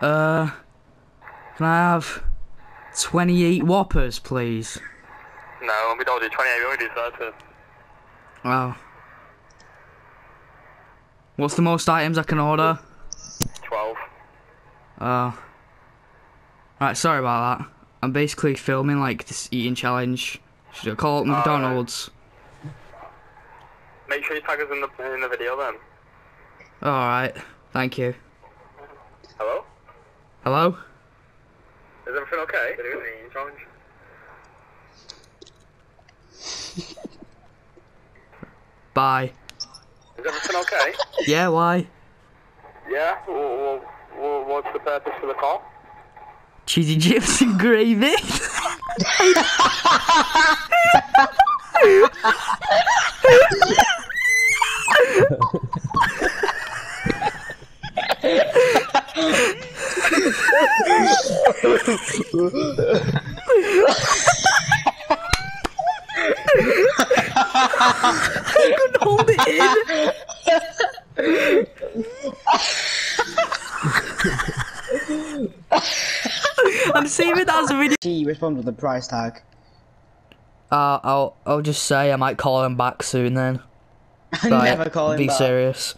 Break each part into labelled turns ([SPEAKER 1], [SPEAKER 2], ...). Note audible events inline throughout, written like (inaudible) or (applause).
[SPEAKER 1] Uh, can I have 28 Whoppers, please?
[SPEAKER 2] No, we don't do 28, we only do 30.
[SPEAKER 1] Oh. What's the most items I can order?
[SPEAKER 2] 12.
[SPEAKER 1] Oh. Right, sorry about that. I'm basically filming like this eating challenge. Should I call it McDonald's?
[SPEAKER 2] Make sure you tag us in the, in the video then.
[SPEAKER 1] Alright, thank you.
[SPEAKER 2] Hello? Is everything okay? Are you doing challenge?
[SPEAKER 1] Bye.
[SPEAKER 2] Is everything okay?
[SPEAKER 1] Yeah, why?
[SPEAKER 2] yeah? Well, well, what's the purpose for the call?
[SPEAKER 1] Cheesy chips and gravy? (laughs) I couldn't hold it in. I'm saving that as a video.
[SPEAKER 3] He responds with the price tag.
[SPEAKER 1] Uh, I'll I'll just say I might call him back soon then. (laughs)
[SPEAKER 3] I
[SPEAKER 1] Right,
[SPEAKER 3] never call him
[SPEAKER 1] be
[SPEAKER 3] back.
[SPEAKER 1] serious.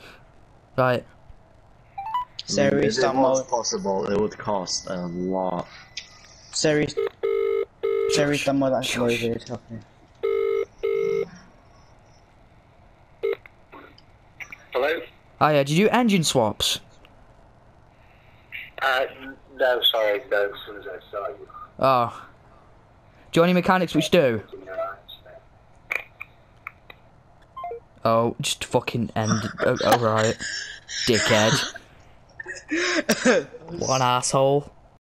[SPEAKER 1] Right.
[SPEAKER 3] Series
[SPEAKER 4] if it was
[SPEAKER 3] download.
[SPEAKER 4] possible, it would cost a lot.
[SPEAKER 3] Series. Series download actually loaded. Okay.
[SPEAKER 2] Hello?
[SPEAKER 1] Oh yeah, did you do engine swaps?
[SPEAKER 2] Uh, no, sorry, no, as soon as I saw you.
[SPEAKER 1] Oh. Do you want any mechanics which do? Oh, just fucking end. oh, Alright. (laughs) Dickhead. (laughs) What an asshole.